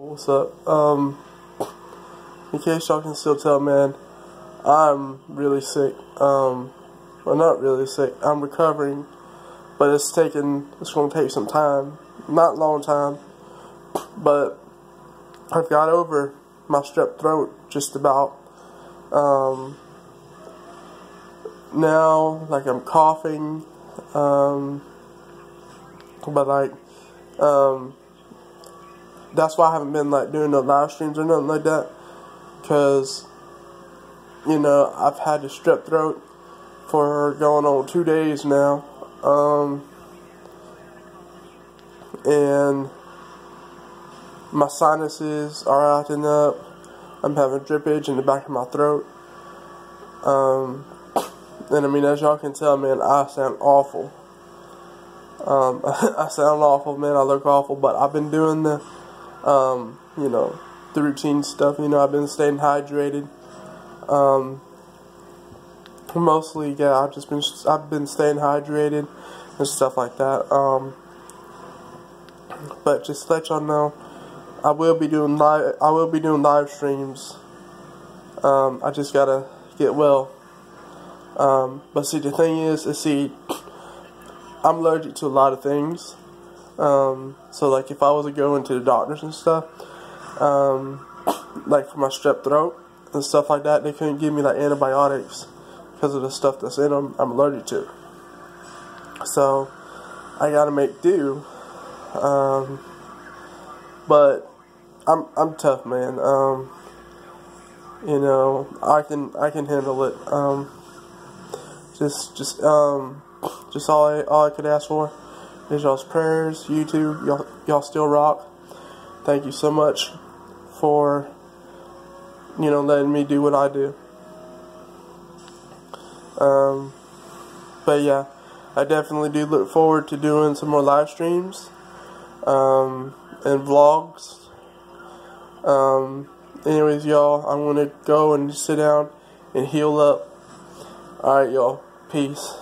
What's up? Um, in case y'all can still tell, man, I'm really sick. Um, well, not really sick. I'm recovering, but it's taking. It's going to take some time. Not long time, but I've got over my strep throat just about. Um, now, like I'm coughing, um, but like, um, that's why I haven't been like doing no live streams or nothing like that, cause you know I've had a strep throat for going on two days now, um, and my sinuses are acting up. I'm having drippage in the back of my throat. Um, and I mean, as y'all can tell, man, I sound awful. Um, I sound awful, man. I look awful, but I've been doing the, um, you know, the routine stuff. You know, I've been staying hydrated. Um, mostly, yeah, I've just been I've been staying hydrated and stuff like that. Um, but just let y'all know, I will be doing live. I will be doing live streams. Um, I just gotta get well. Um, but see, the thing is, is see, I'm allergic to a lot of things. Um, so like, if I was to go into the doctors and stuff, um, like for my strep throat and stuff like that, they couldn't give me like antibiotics because of the stuff that's in them. I'm allergic to. So I gotta make do. Um, but I'm I'm tough, man. Um, you know, I can I can handle it. Um, just just um just all I all I could ask for is y'all's prayers. YouTube, y'all y'all still rock. Thank you so much for you know letting me do what I do. Um, but yeah, I definitely do look forward to doing some more live streams um, and vlogs. Um, anyways, y'all, I'm gonna go and sit down and heal up. Alright, y'all. Peace.